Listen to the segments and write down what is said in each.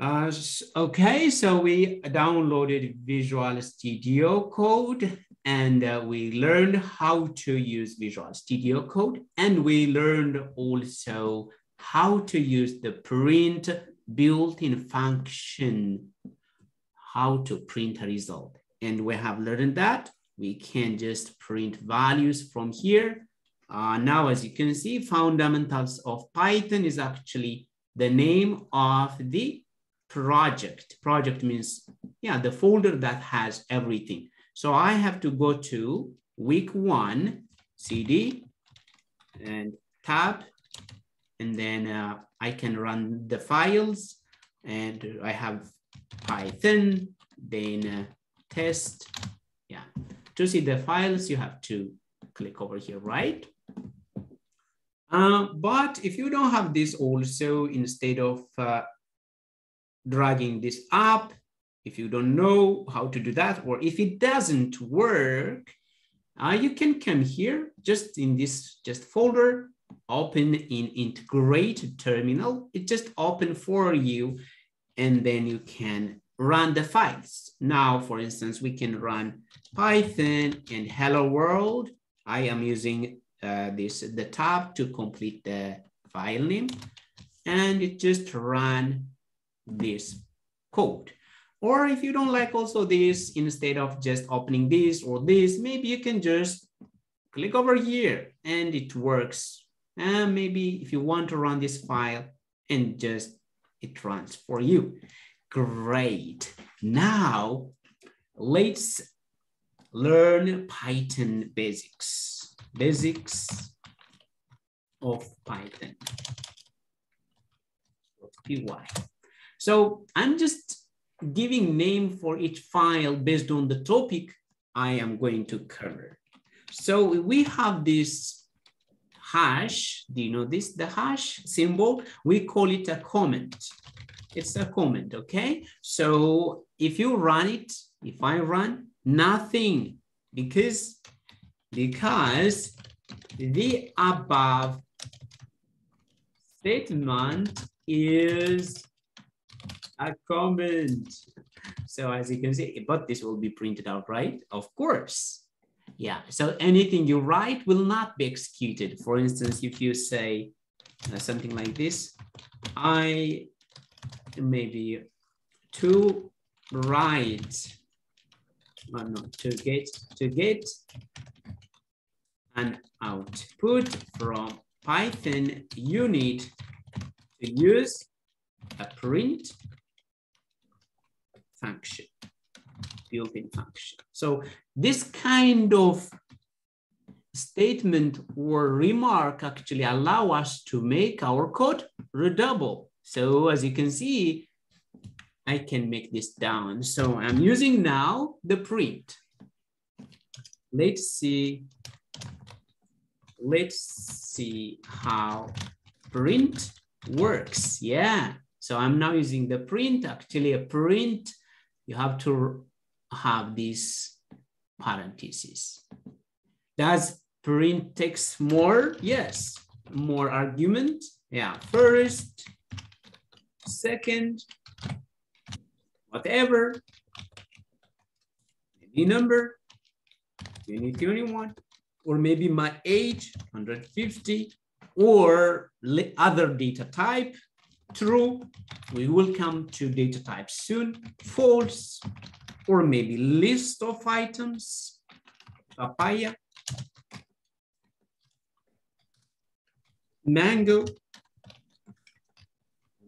Uh, okay, so we downloaded Visual Studio Code and uh, we learned how to use Visual Studio Code and we learned also how to use the print built-in function, how to print a result. And we have learned that we can just print values from here. Uh, now, as you can see, fundamentals of Python is actually the name of the project. Project means, yeah, the folder that has everything. So I have to go to week one, CD, and tab, and then uh, I can run the files, and I have Python, then uh, test, yeah. To see the files, you have to click over here, right? Uh, but if you don't have this also, instead of uh, dragging this up, if you don't know how to do that, or if it doesn't work, uh, you can come here, just in this just folder, open in integrate terminal. It just open for you, and then you can run the files. Now, for instance, we can run Python and hello world. I am using uh, this the tab to complete the file name, and it just run this code. Or if you don't like also this, instead of just opening this or this, maybe you can just click over here and it works. And maybe if you want to run this file and just it runs for you. Great. Now let's learn Python basics. Basics of Python. Py. So I'm just giving name for each file based on the topic I am going to cover. So we have this hash, do you know this, the hash symbol? We call it a comment. It's a comment, okay? So if you run it, if I run, nothing, because, because the above statement is a comment. So as you can see, but this will be printed out, right? Of course. Yeah, so anything you write will not be executed. For instance, if you say uh, something like this, I maybe to write, uh, no, to get, to get an output from Python, you need to use a print function, built-in function. So this kind of statement or remark actually allow us to make our code readable. So as you can see, I can make this down. So I'm using now the print. Let's see. Let's see how print works. Yeah. So I'm now using the print. Actually, a print you have to have these parentheses. Does print text more? Yes, more argument. Yeah, first, second, whatever, any number, 2021, or maybe my age, 150, or other data type, true, we will come to data type soon, false, or maybe list of items, papaya, mango,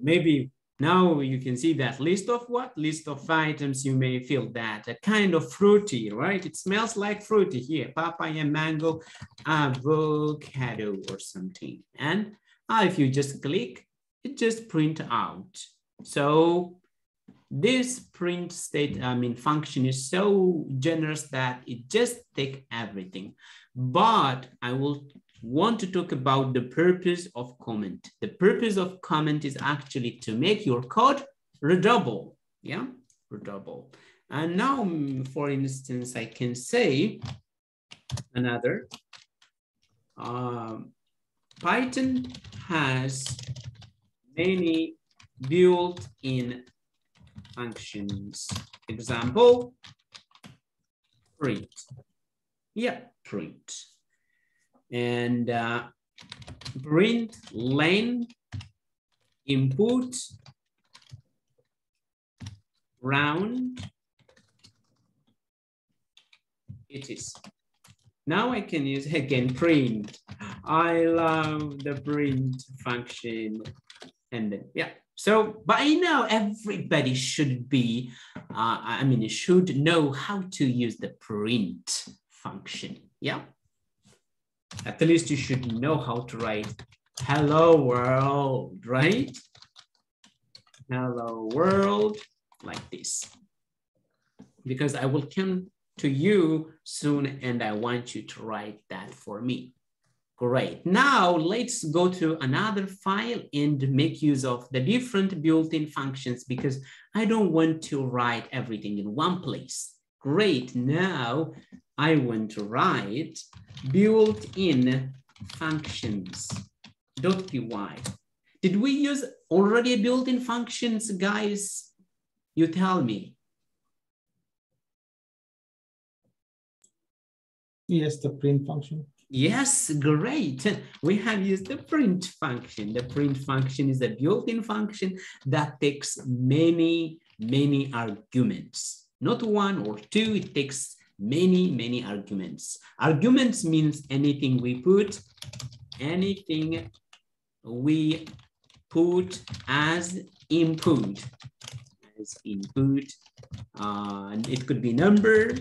maybe now you can see that list of what? List of items you may feel that a kind of fruity, right? It smells like fruity here, papaya, mango, avocado or something. And uh, if you just click, it just print out. So this print state, I mean, function is so generous that it just take everything. But I will want to talk about the purpose of comment. The purpose of comment is actually to make your code readable, yeah, readable. And now, for instance, I can say another, um, Python has many built-in functions. Example, print. Yeah, print. And uh, print len input round it is. Now I can use again print. I love the print function. And then, yeah. So by now everybody should be, uh, I mean, should know how to use the print function. Yeah. At least you should know how to write hello world, right? Hello world, like this. Because I will come to you soon and I want you to write that for me. Great. Now let's go to another file and make use of the different built-in functions because I don't want to write everything in one place. Great. Now I want to write built-in functions.py. Did we use already built-in functions, guys? You tell me. Yes, the print function. Yes, great. We have used the print function. The print function is a built-in function that takes many, many arguments. Not one or two, it takes many, many arguments. Arguments means anything we put, anything we put as input, as input. Uh, it could be number,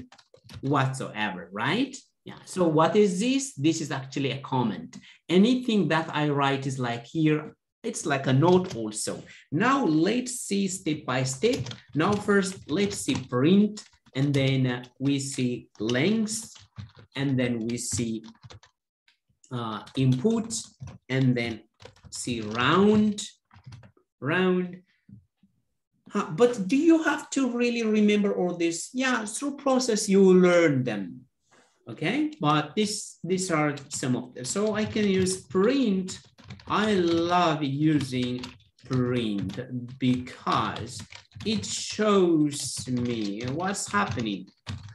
whatsoever, right? Yeah, so what is this? This is actually a comment. Anything that I write is like here, it's like a note also. Now let's see step by step. Now first, let's see print, and then uh, we see length, and then we see uh, input, and then see round, round. But do you have to really remember all this? Yeah, through process, you learn them okay? But this, these are some of them. So I can use print. I love using print because it shows me what's happening.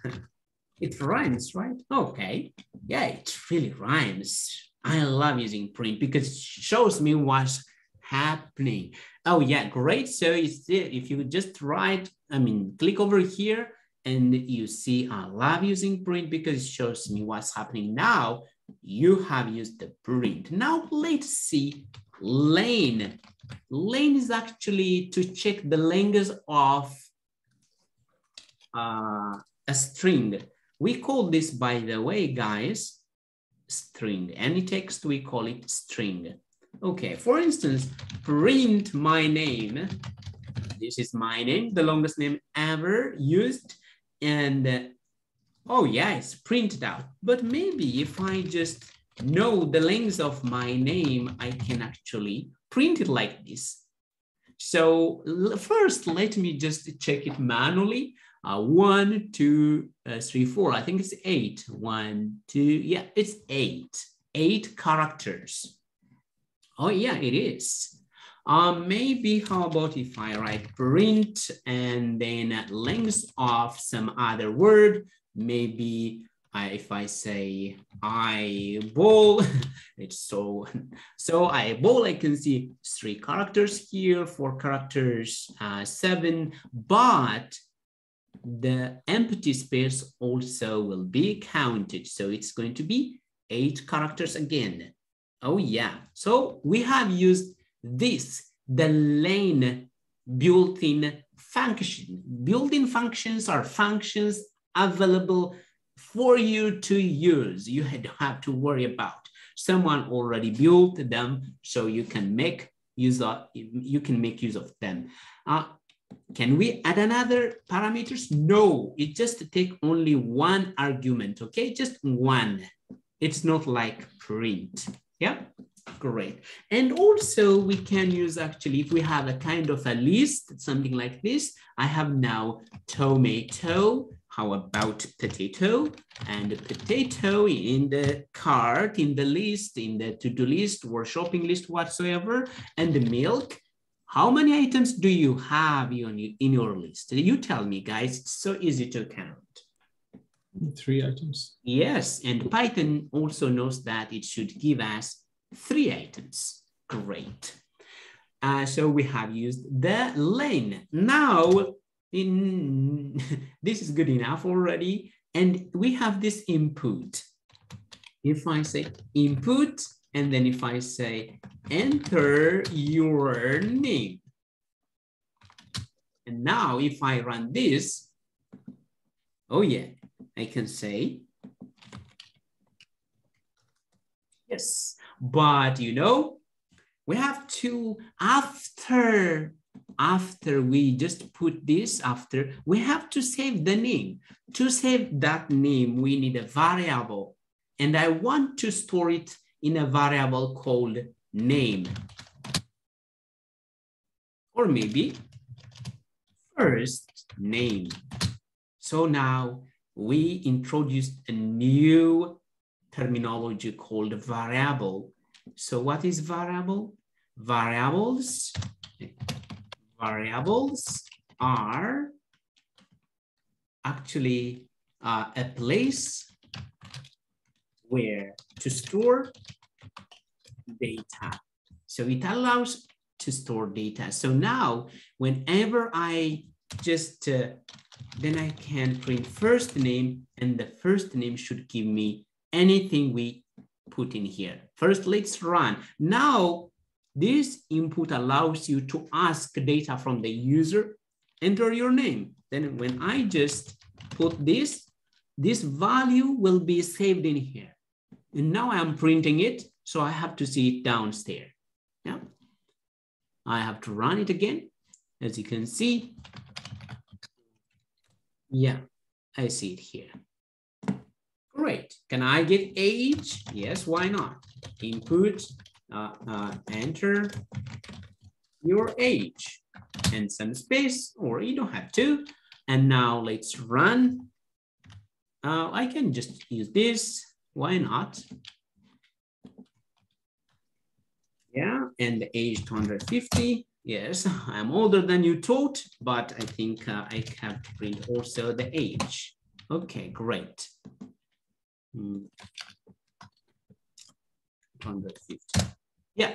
it rhymes, right? Okay, yeah, it really rhymes. I love using print because it shows me what's happening. Oh yeah, great. So if you just write, I mean, click over here, and you see I love using print because it shows me what's happening now. You have used the print. Now let's see len. Len is actually to check the length of uh, a string. We call this, by the way, guys, string. Any text, we call it string. Okay, for instance, print my name. This is my name, the longest name ever used and uh, oh yeah, it's printed out. But maybe if I just know the length of my name, I can actually print it like this. So first, let me just check it manually. Uh, one, two, uh, three, four. I think it's eight. One, two, yeah, it's eight. Eight characters. Oh yeah, it is. Um, maybe how about if I write print and then length of some other word, maybe I, if I say eyeball, it's so, so eyeball, I can see three characters here, four characters, uh, seven, but the empty space also will be counted. So it's going to be eight characters again. Oh yeah, so we have used this, the len built-in function. Built-in functions are functions available for you to use. You don't have to worry about. Someone already built them, so you can make use of you can make use of them. Uh, can we add another parameters? No, it just take only one argument, okay? Just one. It's not like print, yeah? Great. And also we can use actually, if we have a kind of a list, something like this, I have now tomato, how about potato? And potato in the cart, in the list, in the to-do list or shopping list whatsoever, and the milk. How many items do you have in, in your list? You tell me, guys. It's so easy to count. Three items. Yes, and Python also knows that it should give us three items. Great. Uh, so we have used the len. Now, in, this is good enough already. And we have this input. If I say input, and then if I say enter your name. And now if I run this, oh yeah, I can say, yes, but you know, we have to, after, after we just put this after, we have to save the name. To save that name, we need a variable. And I want to store it in a variable called name. Or maybe first name. So now we introduced a new terminology called variable. So what is variable? variables. Variables are actually uh, a place where to store data. So it allows to store data. So now whenever I just, uh, then I can print first name and the first name should give me anything we put in here. First, let's run. Now this input allows you to ask data from the user, enter your name. Then when I just put this, this value will be saved in here. And now I'm printing it, so I have to see it downstairs. Yeah. I have to run it again. As you can see, yeah, I see it here. Great. Can I get age? Yes, why not? Input uh, uh, enter your age and some space, or you don't have to. And now let's run. Uh, I can just use this. Why not? Yeah, and the age 250. Yes, I'm older than you thought, but I think uh, I have to print also the age. Okay, great. Hmm. 250. Yeah.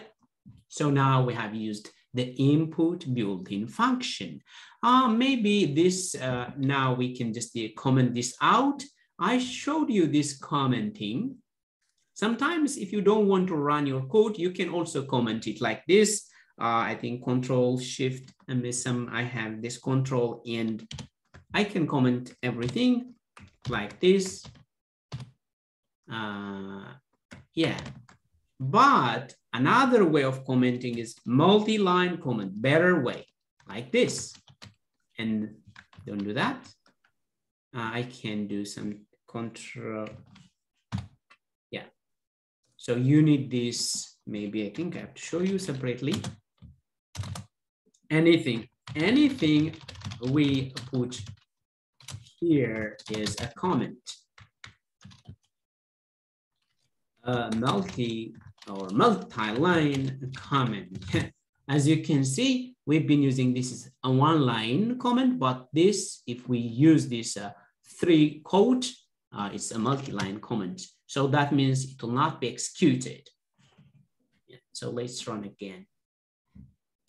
So now we have used the input built-in function. Uh, maybe this, uh, now we can just uh, comment this out. I showed you this commenting. Sometimes if you don't want to run your code, you can also comment it like this. Uh, I think control shift and some, I have this control and I can comment everything like this. Uh, yeah, but Another way of commenting is multi-line comment, better way, like this. And don't do that. Uh, I can do some control. Yeah. So you need this, maybe I think I have to show you separately. Anything, anything we put here is a comment. Multi or multi-line comment. As you can see, we've been using this as a one-line comment, but this, if we use this uh, three quote, uh, it's a multi-line comment. So that means it will not be executed. Yeah, so let's run again.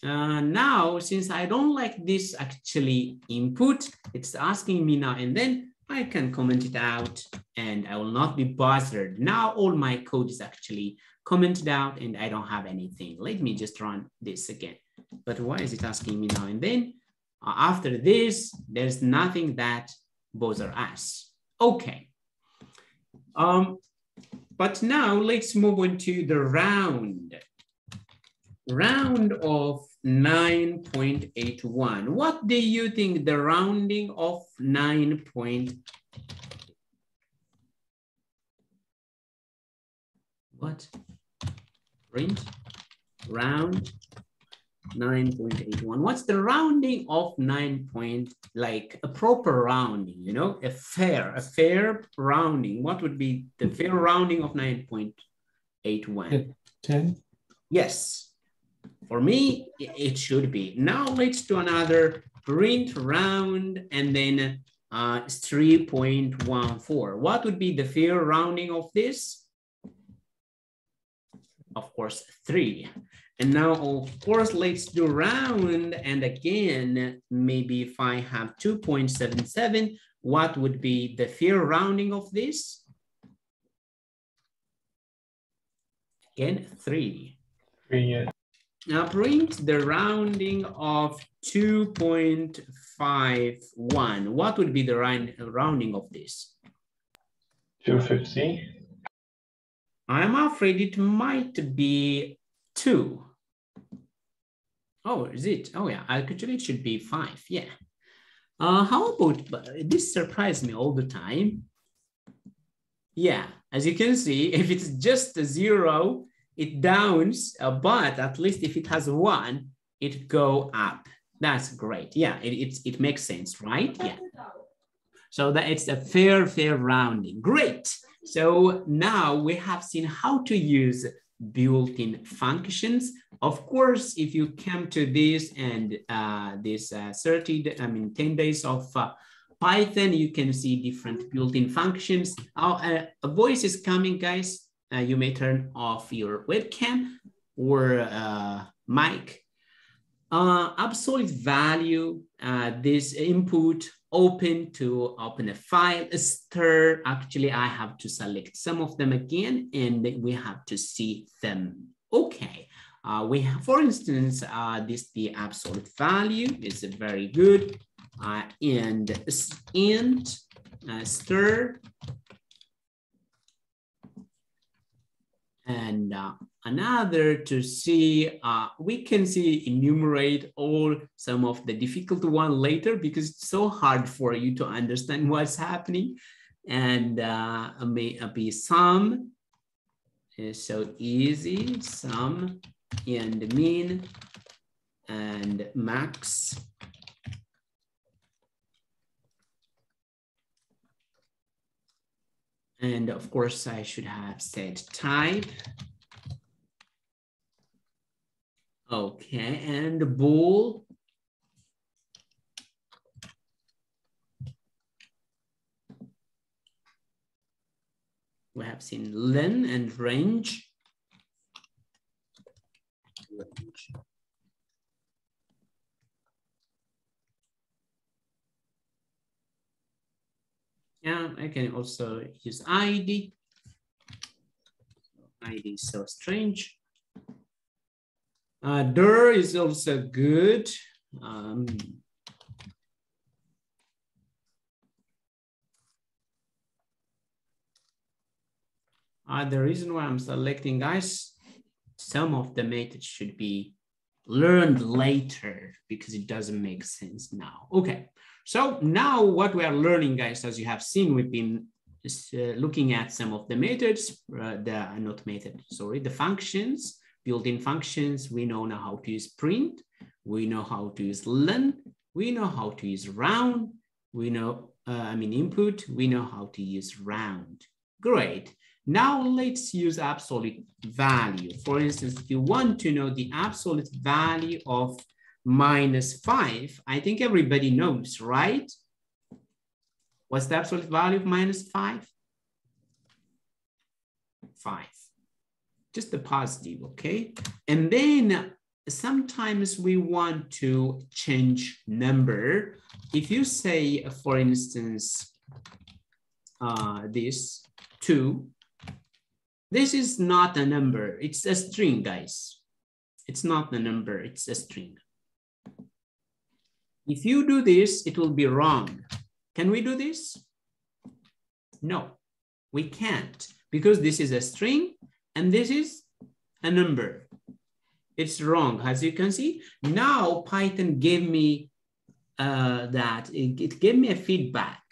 Uh, now, since I don't like this actually input, it's asking me now and then, I can comment it out and I will not be bothered. Now all my code is actually commented out and I don't have anything. Let me just run this again. But why is it asking me now and then? Uh, after this, there's nothing that bother us. Okay. Um, but now let's move on to the round. Round of 9.81. What do you think the rounding of 9. point? What? print round 9.81. What's the rounding of 9 point, like a proper rounding, you know, a fair, a fair rounding. What would be the fair rounding of 9.81? 10. Yes. For me, it should be. Now let's do another print round and then uh, 3.14. What would be the fair rounding of this? Of course, three. And now, of course, let's do round. And again, maybe if I have 2.77, what would be the fair rounding of this? Again, three. Three. Now print the rounding of 2.51. What would be the rounding of this? 250. I'm afraid it might be two. Oh, is it? Oh yeah, actually it should be five, yeah. Uh, how about, this surprised me all the time. Yeah, as you can see, if it's just a zero, it downs, uh, but at least if it has one, it go up. That's great. Yeah, it, it, it makes sense, right? Yeah. So that it's a fair, fair rounding. Great. So now we have seen how to use built-in functions. Of course, if you come to this and uh, this uh, 30, I mean, 10 days of uh, Python, you can see different built-in functions. Our, uh, a voice is coming, guys uh, you may turn off your webcam or uh, mic. Uh, absolute value, uh, this input open to open a file, a stir. Actually, I have to select some of them again and we have to see them. Okay, uh, we have, for instance, uh, this the absolute value is very good. And int stir and uh, another to see, uh, we can see enumerate all some of the difficult one later because it's so hard for you to understand what's happening. And uh, may be sum is so easy, sum and min and max And of course, I should have said type. Okay, and bool. We have seen len and range. range. Yeah, I can also use ID. ID is so strange. Uh, dir is also good. Um, uh, the reason why I'm selecting guys, some of the methods should be learned later because it doesn't make sense now. Okay, so now what we are learning, guys, as you have seen, we've been uh, looking at some of the methods, uh, the uh, not method, sorry, the functions, built-in functions. We know now how to use print. We know how to use len. We know how to use round. We know, uh, I mean, input. We know how to use round. Great. Now let's use absolute value. For instance, if you want to know the absolute value of minus 5, I think everybody knows, right? What's the absolute value of minus 5? 5. Just the positive, okay? And then sometimes we want to change number. If you say, for instance, uh, this 2, this is not a number, it's a string, guys. It's not a number, it's a string. If you do this, it will be wrong. Can we do this? No, we can't because this is a string and this is a number. It's wrong, as you can see. Now Python gave me uh, that, it, it gave me a feedback.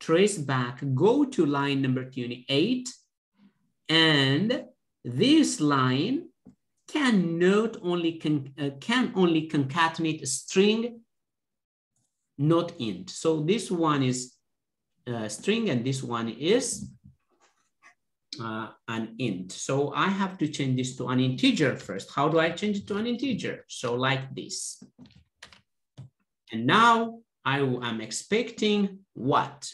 Trace back, go to line number 28, and this line can not only can, uh, can only concatenate a string not int. So this one is uh, string and this one is uh, an int. So I have to change this to an integer first. How do I change it to an integer? So like this. And now I am expecting what?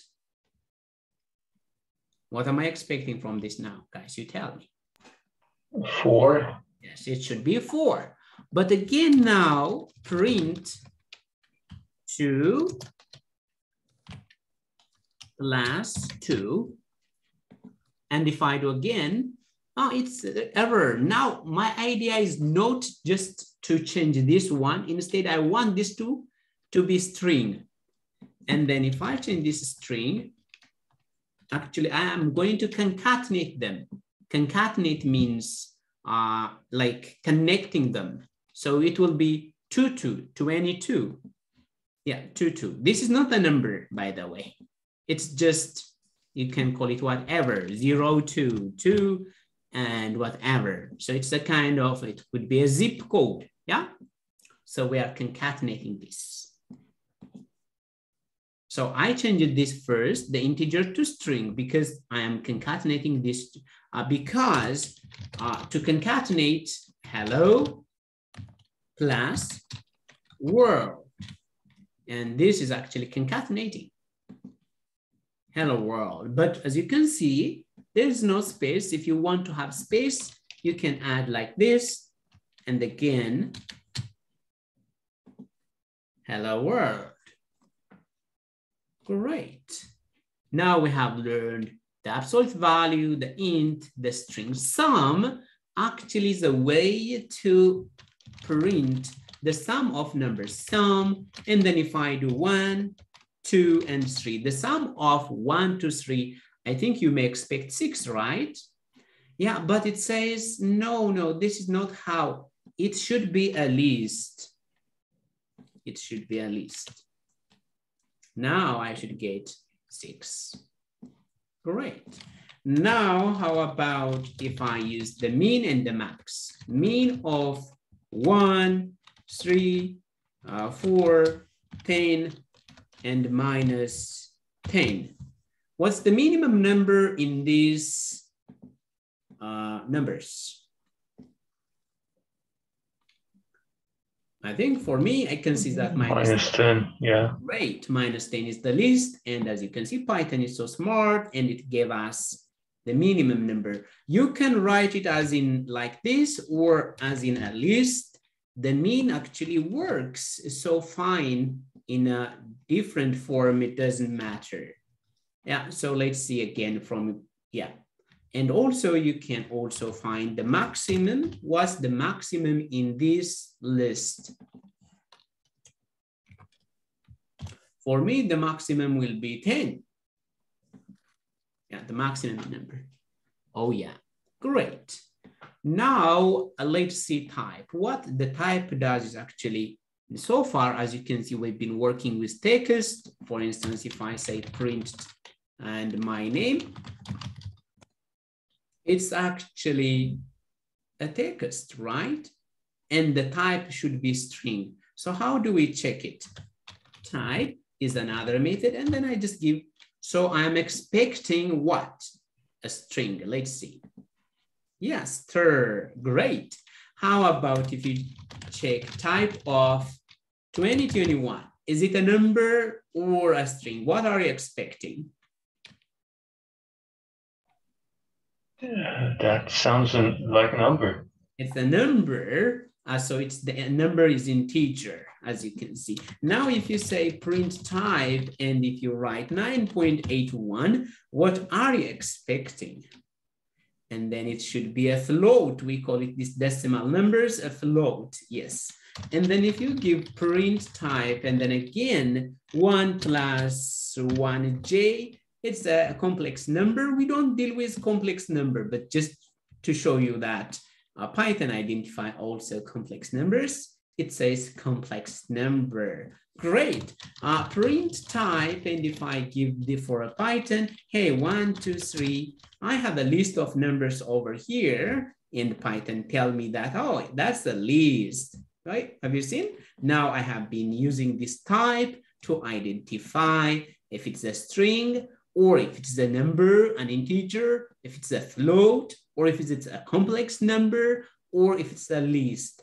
What am I expecting from this now, guys? You tell me. Four. Yes, it should be four. But again now, print two last plus two. And if I do again, oh, it's error. Now my idea is not just to change this one. Instead, I want this two to be string. And then if I change this string, actually I am going to concatenate them. Concatenate means uh, like connecting them. So it will be 2, 2, 22. Yeah, 2, 2. This is not a number, by the way. It's just, you can call it whatever, 0, 2, 2, and whatever. So it's a kind of, it would be a zip code, yeah? So we are concatenating this. So I changed this first, the integer to string, because I am concatenating this uh, because uh, to concatenate hello plus world. And this is actually concatenating hello world. But as you can see, there's no space. If you want to have space, you can add like this. And again, hello world. Great. Now we have learned the absolute value, the int, the string sum actually is a way to print the sum of numbers, sum, and then if I do one, two, and three, the sum of one, two, three, I think you may expect six, right? Yeah, but it says, no, no, this is not how. It should be a list. It should be a list. Now I should get six. Great. Now, how about if I use the min and the max? Min of one, three, uh, four, 10, and minus 10. What's the minimum number in these uh, numbers? I think for me, I can see that minus, minus 10, yeah. Great, minus 10 is the least. And as you can see, Python is so smart and it gave us the minimum number. You can write it as in like this or as in a list. The min actually works so fine in a different form, it doesn't matter. Yeah, so let's see again from, yeah, and also you can also find the maximum. What's the maximum in this list? For me, the maximum will be 10. Yeah, the maximum number. Oh yeah, great. Now uh, let's see type. What the type does is actually, so far, as you can see, we've been working with text. For instance, if I say print and my name, it's actually a text, right? And the type should be string. So how do we check it? Type is another method, and then I just give, so I'm expecting what? A string, let's see. Yes, ter, great. How about if you check type of 2021? Is it a number or a string? What are you expecting? that sounds like a number. It's a number, uh, so it's the number is integer, as you can see. Now, if you say print type, and if you write 9.81, what are you expecting? And then it should be a float. We call it these decimal numbers, a float, yes. And then if you give print type, and then again, one plus one J, it's a complex number. We don't deal with complex number, but just to show you that uh, Python identify also complex numbers. It says complex number. Great. Uh, print type, and if I give the for a Python, hey, one, two, three, I have a list of numbers over here, and Python tell me that, oh, that's the list, right? Have you seen? Now I have been using this type to identify if it's a string or if it's a number, an integer, if it's a float, or if it's a complex number, or if it's a list.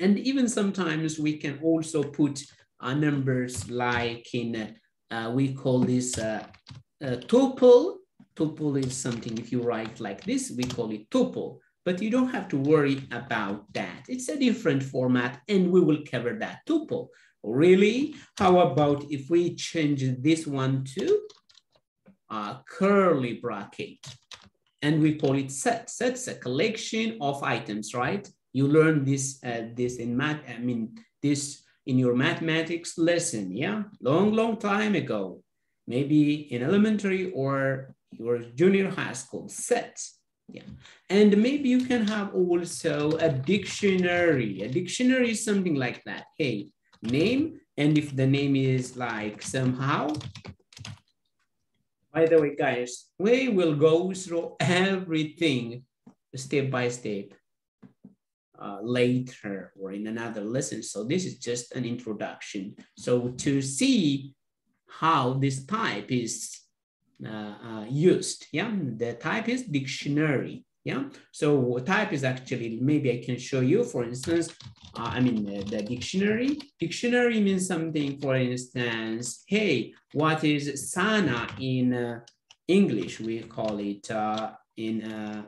And even sometimes we can also put uh, numbers like in, uh, we call this uh, tuple. Tuple is something, if you write like this, we call it tuple, but you don't have to worry about that. It's a different format and we will cover that tuple. Really? How about if we change this one to a curly bracket and we call it set. Set's a collection of items, right? You learn this, uh, this in math, I mean, this in your mathematics lesson, yeah? Long, long time ago, maybe in elementary or your junior high school, set. Yeah. And maybe you can have also a dictionary. A dictionary is something like that. Hey, name, and if the name is like somehow, by the way, guys, we will go through everything step by step uh, later or in another lesson. So this is just an introduction. So to see how this type is uh, uh, used, yeah, the type is dictionary, yeah. So type is actually, maybe I can show you, for instance, uh, I mean, uh, the dictionary. Dictionary means something, for instance, hey, what is sana in uh, English? We call it in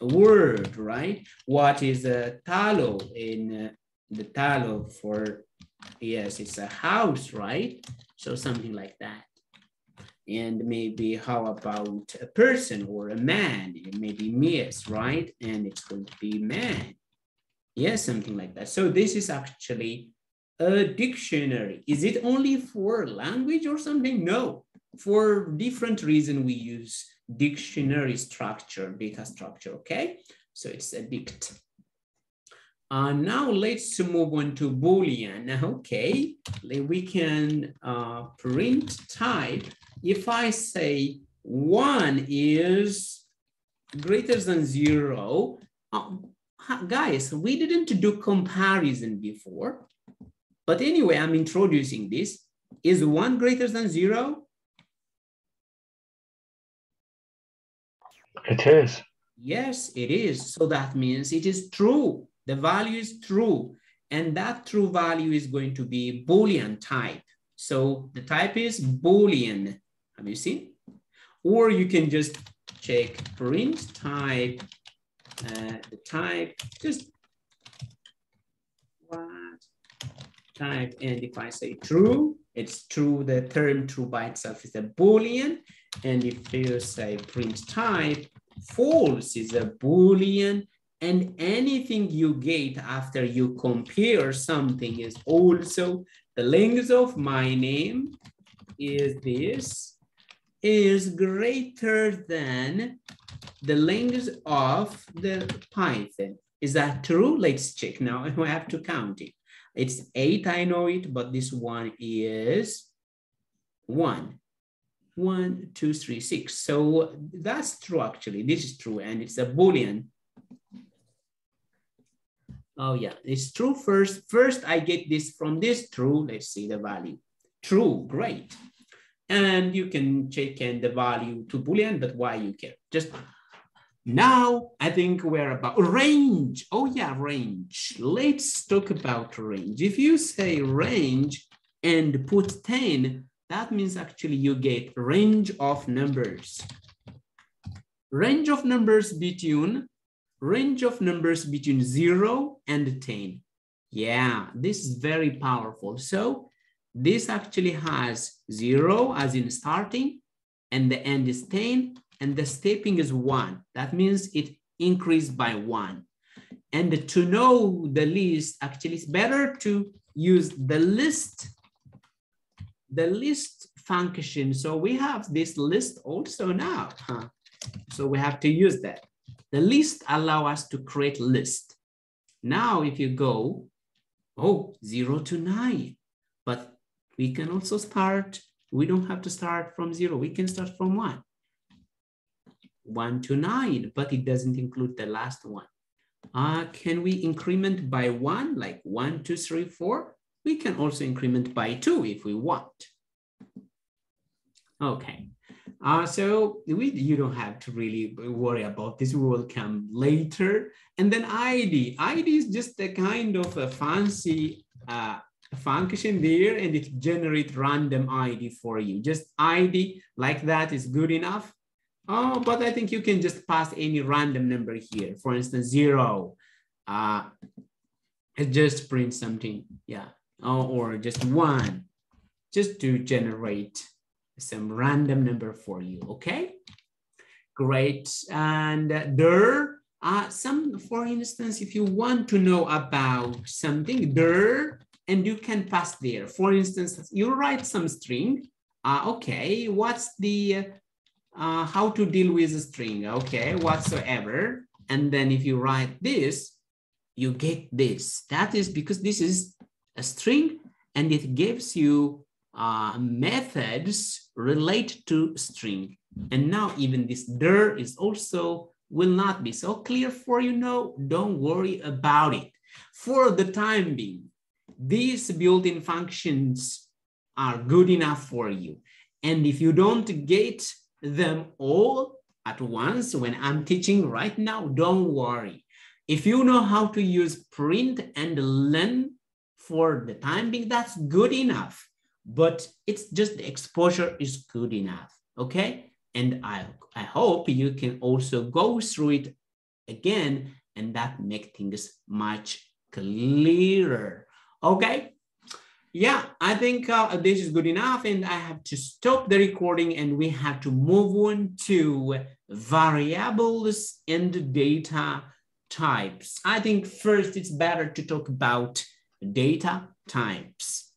word, right? What is a talo in uh, the talo for, yes, it's a house, right? So something like that. And maybe how about a person or a man? Maybe miss, right? And it's going to be man. Yes, something like that. So this is actually a dictionary. Is it only for language or something? No, for different reason we use dictionary structure, data structure, okay? So it's a dict. Uh, now let's move on to Boolean. Okay, we can uh, print type. If I say one is greater than zero, um, guys, we didn't do comparison before, but anyway, I'm introducing this. Is one greater than zero? It is. Yes, it is. So that means it is true. The value is true. And that true value is going to be Boolean type. So the type is Boolean. Have you seen? Or you can just check print type uh, the type, just what type, and if I say true, it's true, the term true by itself is a Boolean, and if you say print type, false is a Boolean, and anything you get after you compare something is also the length of my name is this is greater than the length of the Python. Is that true? Let's check now. I have to count it. It's eight, I know it, but this one is one. One, two, three, six. So that's true, actually. This is true, and it's a Boolean. Oh yeah, it's true first. First, I get this from this true. Let's see the value. True, great. And you can check in the value to Boolean, but why you care? Just now, I think we're about range. Oh yeah, range. Let's talk about range. If you say range and put 10, that means actually you get range of numbers. Range of numbers between, range of numbers between zero and 10. Yeah, this is very powerful. So this actually has zero as in starting and the end is 10 and the stepping is one. That means it increased by one. And to know the list, actually it's better to use the list, the list function. So we have this list also now. Huh? So we have to use that. The list allow us to create list. Now, if you go, oh, zero to nine, but we can also start, we don't have to start from zero. We can start from one one to nine, but it doesn't include the last one. Uh, can we increment by one, like one, two, three, four? We can also increment by two if we want. Okay, Uh, so we, you don't have to really worry about this. We will come later. And then ID. ID is just a kind of a fancy uh, function there and it generates random ID for you. Just ID like that is good enough. Oh, but I think you can just pass any random number here. For instance, zero. Uh, just print something, yeah. Oh, or just one, just to generate some random number for you, okay? Great, and there are some, for instance, if you want to know about something there, and you can pass there. For instance, you write some string, uh, okay, what's the, uh, how to deal with a string, okay, whatsoever. And then if you write this, you get this. That is because this is a string and it gives you uh, methods relate to string. And now even this dir is also will not be so clear for you. No, don't worry about it. For the time being, these built-in functions are good enough for you. And if you don't get them all at once when I'm teaching right now, don't worry. If you know how to use print and len for the time being, that's good enough. But it's just the exposure is good enough, okay? And I, I hope you can also go through it again and that make things much clearer, okay? Yeah, I think uh, this is good enough and I have to stop the recording and we have to move on to variables and data types. I think first it's better to talk about data types.